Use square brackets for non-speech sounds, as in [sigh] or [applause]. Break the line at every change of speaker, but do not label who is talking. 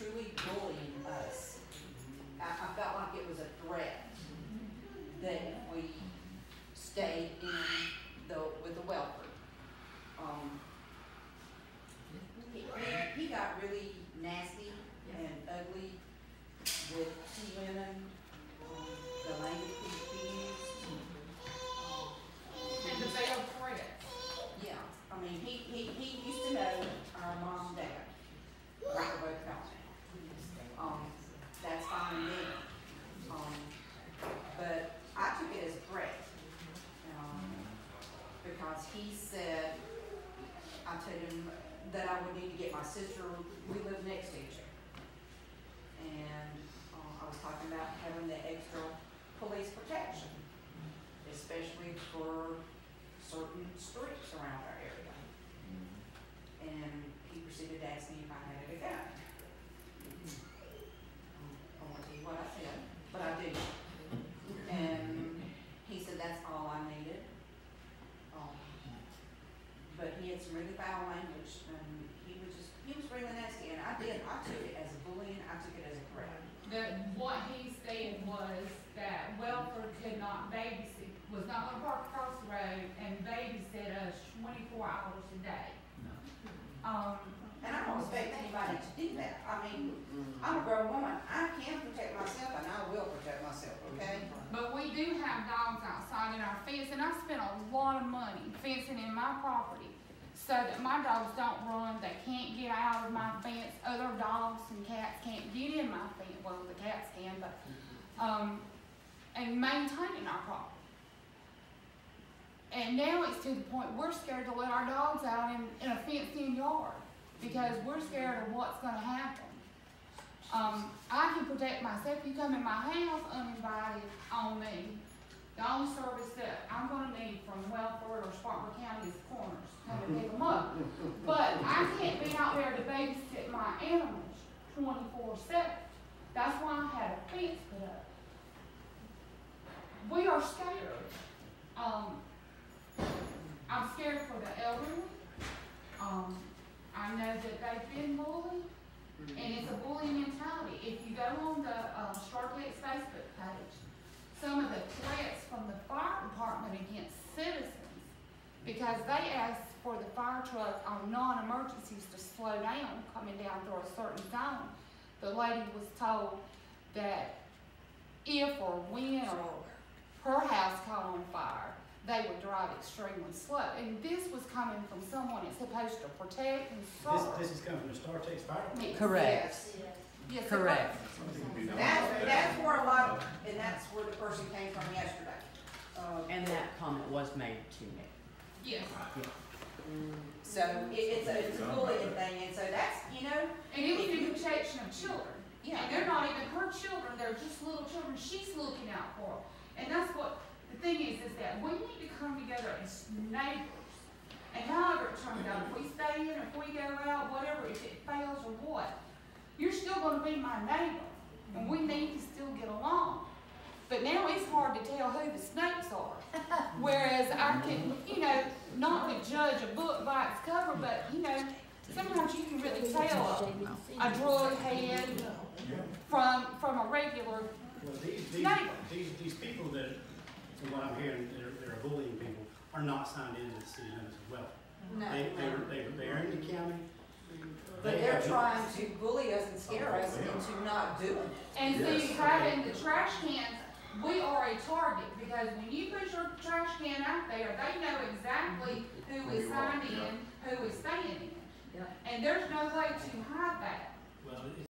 truly bullying us. I, I felt like it was a threat that if we stayed in the, with the Wellford. Um, he, he- he got really nasty and ugly with T women, um, the language he he used. Um,
And the veiled threats.
Yeah, I mean, he, he, he used to know our mom and dad, like the both gone. Um, that's fine with me. Um, but I took it as a threat. Um, because he said, I told him that I would need to get my sister, we live next to each other. And, uh, I was talking about having the extra police protection, especially for certain streets around our area. And he proceeded to ask me if I had a gun. I won't tell you what I said, but I do. And he said that's all I needed. Um, But he had some really foul language and he was just, he was really nasty and I did, I took it as a bullying, I took it as a threat.
That what he said was that Wellford could not babysit, was not gonna park across the road and babysit us twenty-four hours a day. Um,
And I don't expect anybody to do that. I mean, I'm a grown woman, I can protect myself and I will protect myself, okay?
But we do have dogs outside in our fence, and I spent a lot of money fencing in my property so that my dogs don't run, they can't get out of my fence, other dogs and cats can't get in my fence, well, the cats can, but, um, and maintaining our property. And now it's to the point, we're scared to let our dogs out in, in a fenced-in yard, because we're scared of what's gonna happen. Um, I can protect myself, you come in my house uninvited on me. The only service that Need from Wellford or Spartanburg County is corners, come and pick [laughs] them up. But I can't be out there to babysit my animals twenty-four seven. That's why I had a fence put up. We are scared. Um, I'm scared for the elderly. Um, I know that they've been bullied. And it's a bullying mentality. If you go on the, uh, Starklet's Facebook page, some of the threats from the fire department against citizens, because they asked for the fire truck on non-emergencies to slow down coming down through a certain zone. The lady was told that if or when or her house caught on fire, they would drive extremely slow. And this was coming from someone that's supposed to protect and
This,
serve.
this is coming from the Startex Fire Department.
Yes.
Correct.
Yes,
Correct.
That's, that's where a lot, of- and that's where the person came from yesterday. Uh,
And that comment was made to me.
Yes,
So it, it's a, it's a bullying thing, and so that's, you know,
and it was in protection of children.
yeah.
And they're not even her children, they're just little children she's looking out for. And that's what, the thing is, is that we need to come together as neighbors. And however it turns out, if we stay in, if we go out, whatever, if it fails or what, you're still gonna be my neighbor. And we need to still get along. But now it's hard to tell who the snakes are. [laughs] Whereas I can, you know, not to judge a book by its cover, but, you know, sometimes you can really tell a, a drug head from, from a regular,
Well, these, these,
Neighbor.
these, these people that, from what I'm hearing, they're, that are bullying people, are not signed into the city limits as well.
No,
They, they,
no.
were- they, they're in the county.
But
They
they're trying to bully us and scare us into not doing it.
and see, having the trash cans, we are a target, because when you put your trash can out there, they know exactly who is signed in, who is staying in. And there's no way to hide that.
Well, it's